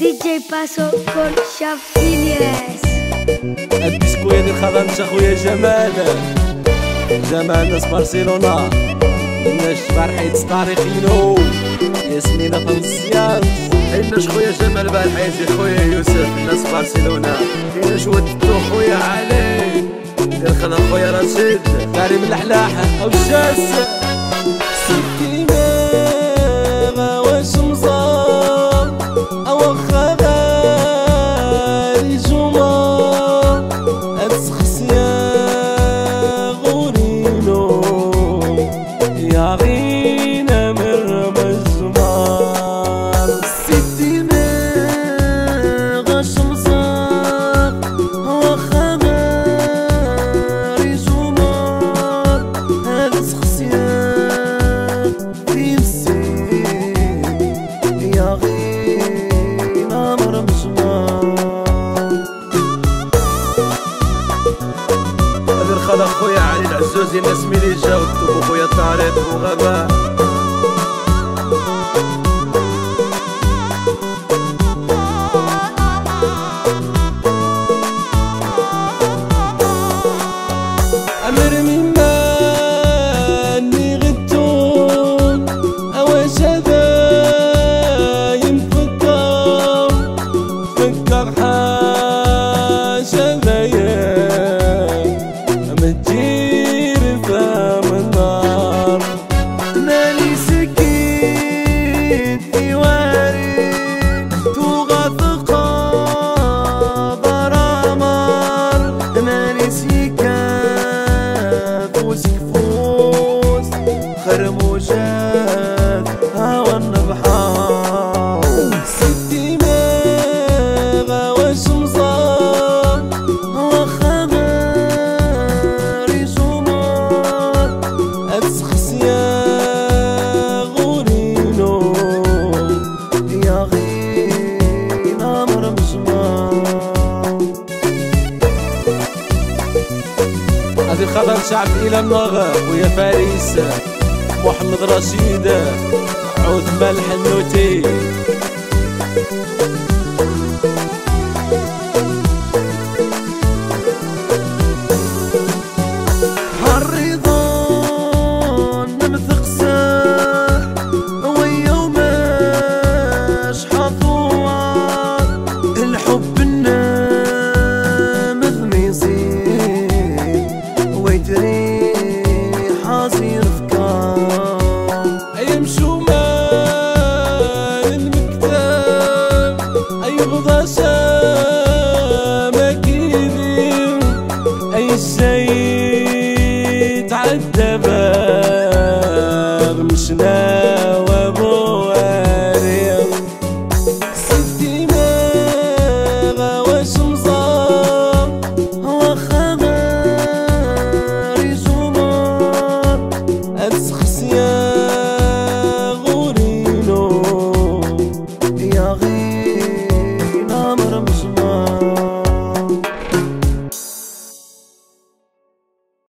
DJ Paso con Chafilies الديسكو يا دي الخضر خويا جمال جمال ناس برشلونة الناس فرحيت تاريخينو ياسمين فنسيات الناس خويا جمال بالحيزي خويا يوسف الناس برشلونة الناس ودتو خويا علي دير خلا خويا رشيد كريم الحلاحة أو الشاس من مجمار دير خلا خويا علي العزوزي الناس ميلي جاو تبو خويا طارق وغابة. أمر خرموشات هوا النبحار ستي ماغا واش مصاب وخماري جمار أتسخس يا غورينو يا غينا مرمجمار هذه الخبر شعب إلى النغى ويا فارس. محمد رشيد عود ملح النوتي mısın?